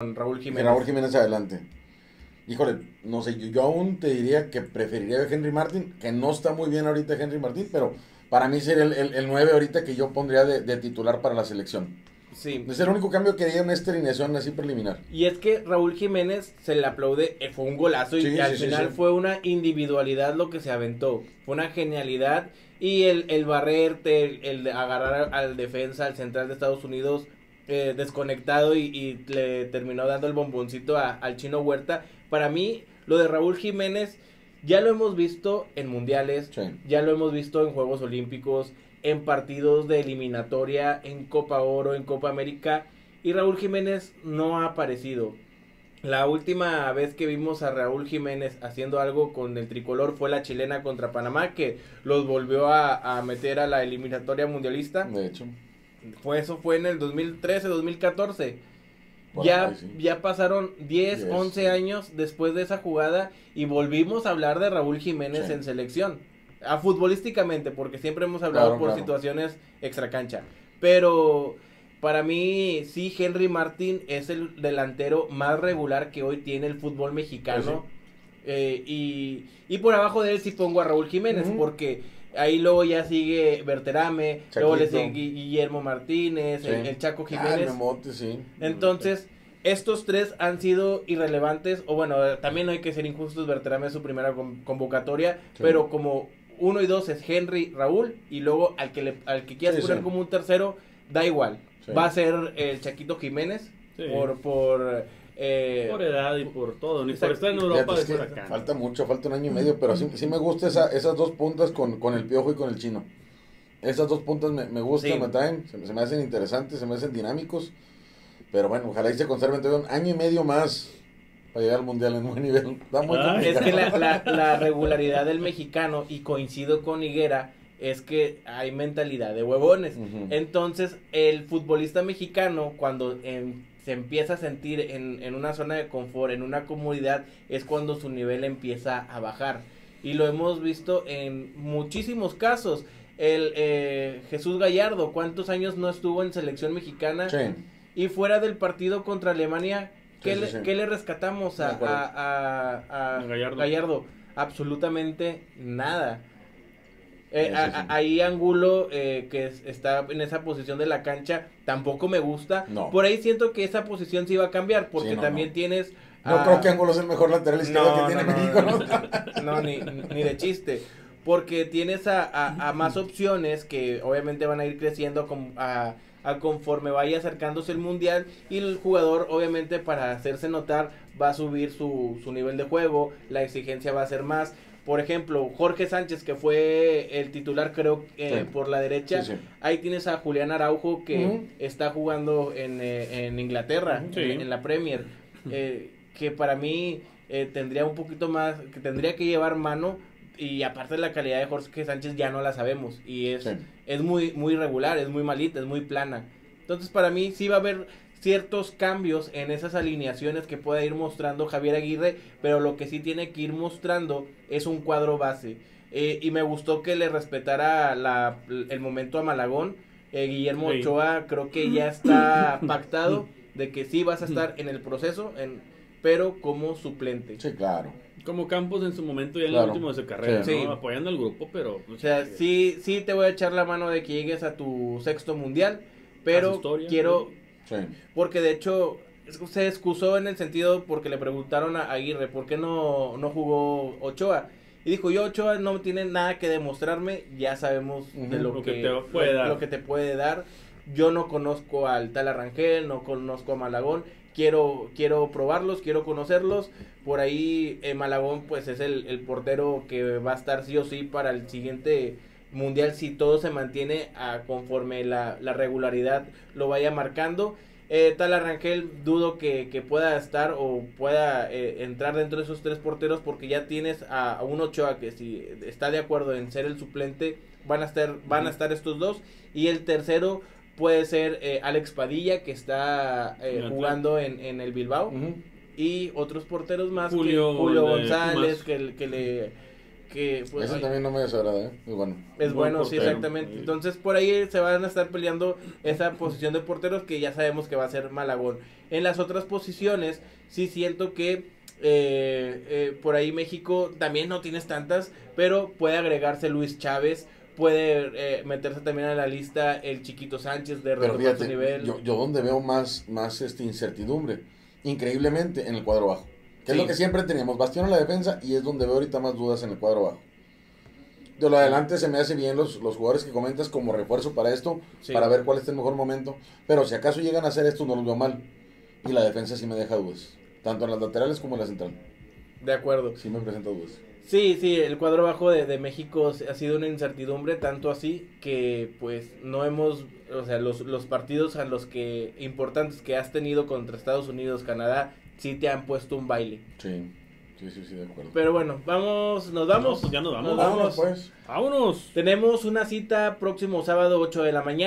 Raúl Jiménez. Raúl Jiménez adelante. Híjole, no sé, yo, aún te diría que preferiría a Henry Martin, que no está muy bien ahorita Henry Martin, pero para mí sería el, el, 9 ahorita que yo pondría de, titular para la selección. Sí. Es el único cambio que haría en esta alineación así preliminar. Y es que Raúl Jiménez se le aplaude, eh, fue un golazo y al final fue una individualidad lo que se aventó. Fue una genialidad y el, el barrerte, el, agarrar al defensa, al central de Estados Unidos eh, desconectado y, le terminó dando el bomboncito al chino Huerta. Para mí, lo de Raúl Jiménez ya lo hemos visto en mundiales, ya lo hemos visto en Juegos Olímpicos, en partidos de eliminatoria, en Copa Oro, en Copa América. Y Raúl Jiménez no ha aparecido. La última vez que vimos a Raúl Jiménez haciendo algo con el tricolor fue la chilena contra Panamá, que los volvió a, a meter a la eliminatoria mundialista. De hecho. Fue, eso fue en el 2013, 2014. ya, ya pasaron 10, 11 años después de esa jugada y volvimos a hablar de Raúl Jiménez en selección. A futbolísticamente, porque siempre hemos hablado por situaciones extra cancha. Pero para mí, sí, Henry Martín es el delantero más regular que hoy tiene el fútbol mexicano. Pues eh, y, y, por abajo de él sí pongo a Raúl Jiménez, porque Ahí luego ya sigue Berterame, luego le sigue Guillermo Martínez, el, Chaco ah, Jiménez. Entonces, estos tres han sido irrelevantes, o bueno, también no hay que ser injustos, Berterame es su primera convocatoria, pero como uno y dos es Henry, Raúl, y luego al que, le, al que quieras poner como un tercero, da igual. Va a ser el Chaquito Jiménez, por, por eh, por edad y por todo, ni por estar en Europa de acá. Falta mucho, falta un año y medio, pero sí, sí me gusta esa, esas dos puntas con, con el piojo y con el chino. Esas dos puntas me, me gustan, me traen, se, me hacen interesantes, se me hacen dinámicos. Pero bueno, ojalá y se conserven todavía un año y medio más para llegar al mundial en buen nivel. es que la, la, la, regularidad del mexicano, y coincido con Higuera, es que hay mentalidad de huevones. Entonces, el futbolista mexicano, cuando en se empieza a sentir en, en, una zona de confort, en una comodidad, es cuando su nivel empieza a bajar. Y lo hemos visto en muchísimos casos. El eh, Jesús Gallardo, ¿cuántos años no estuvo en selección mexicana? Y fuera del partido contra Alemania, ¿qué, le, le, rescatamos a, a, a, Gallardo? Absolutamente nada. Eh, ahí Angulo, eh, que está en esa posición de la cancha, tampoco me gusta. Por ahí siento que esa posición sí va a cambiar, porque también tienes... No creo que Angulo sea el mejor lateral izquierdo que tiene México, ¿no? ni, ni de chiste. Porque tienes a, más opciones que obviamente van a ir creciendo a, conforme vaya acercándose el mundial y el jugador obviamente para hacerse notar va a subir su, su nivel de juego, la exigencia va a ser más por ejemplo, Jorge Sánchez, que fue el titular, creo, eh, por la derecha. Ahí tienes a Julián Araujo, que está jugando en, eh, en Inglaterra, en, la Premier. Eh, que para mí tendría un poquito más, que tendría que llevar mano. Y aparte de la calidad de Jorge Sánchez, ya no la sabemos. Y es, es muy, muy regular, es muy malita, es muy plana. Entonces, para mí, sí va a haber ciertos cambios en esas alineaciones que pueda ir mostrando Javier Aguirre, pero lo que sí tiene que ir mostrando es un cuadro base. Eh, y me gustó que le respetara la, el momento a Malagón. Eh, Guillermo Ochoa creo que ya está pactado de que sí vas a estar en el proceso, en, pero como suplente. Sí, claro. Como Campos en su momento ya en el último de su carrera, apoyando al grupo, pero... Pues, o sea, sí, sí te voy a echar la mano de que llegues a tu sexto mundial, pero quiero, porque de hecho se excusó en el sentido porque le preguntaron a Aguirre por qué no, no jugó Ochoa. Y dijo, yo Ochoa no tiene nada que demostrarme, ya sabemos de lo, que, te puede dar. lo que te puede dar. Yo no conozco al tal Arrangel, no conozco a Malagón, quiero, quiero probarlos, quiero conocerlos. Por ahí eh, Malagón pues es el, el portero que va a estar sí o sí para el siguiente mundial si todo se mantiene a conforme la, la regularidad lo vaya marcando. Eh, tal Arrangel dudo que, que, pueda estar o pueda eh, entrar dentro de esos tres porteros porque ya tienes a, un Ochoa que si está de acuerdo en ser el suplente van a estar van a estar estos dos. Y el tercero puede ser eh, Alex Padilla que está eh, jugando en, en, el Bilbao. Y otros porteros más Julio, Julio González que, que le que pues, Eso también no me desagrada, ¿eh? Es bueno. Es bueno, sí, exactamente. Entonces por ahí se van a estar peleando esa posición de porteros que ya sabemos que va a ser Malagón. En las otras posiciones, sí siento que eh, eh, por ahí México también no tienes tantas, pero puede agregarse Luis Chávez, puede eh, meterse también a la lista el Chiquito Sánchez de pero nivel. Yo, yo donde veo más, más este incertidumbre, increíblemente en el cuadro bajo. Que es lo que siempre teníamos, bastión en la defensa y es donde veo ahorita más dudas en el cuadro bajo. De lo adelante se me hace bien los, los jugadores que comentas como refuerzo para esto, para ver cuál es el mejor momento. Pero si acaso llegan a hacer esto, no los veo mal. Y la defensa sí me deja dudas tanto en las laterales como en la central. De acuerdo. Sí me presenta dudas. Sí, sí, el cuadro bajo de, de, México ha sido una incertidumbre, tanto así que pues no hemos, o sea, los, los partidos a los que importantes que has tenido contra Estados Unidos, Canadá, sí te han puesto un baile. Sí. Sí, sí, sí, de acuerdo. Pero bueno, vamos, nos vamos. pues ya nos vamos. Nos vamos. pues. Vámonos. Tenemos una cita próximo sábado 8 de la mañana.